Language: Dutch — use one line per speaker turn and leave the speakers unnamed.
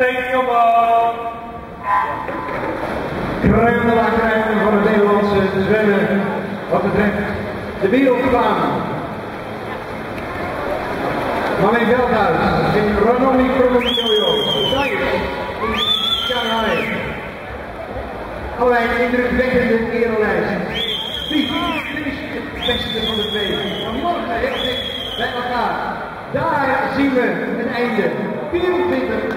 Tekenbal.
Kruimelaar krijgen van het Nederlandse zwemmen wat betreft de wereldbaan. Marleen Veldhuis in Ranomi Provincial. Tigers in Shanghai. Allerlei indrukwekkende erelijst. Wie is het beste van de twee? Vanmorgen heeft zich bij elkaar. Daar zien we het einde. 24,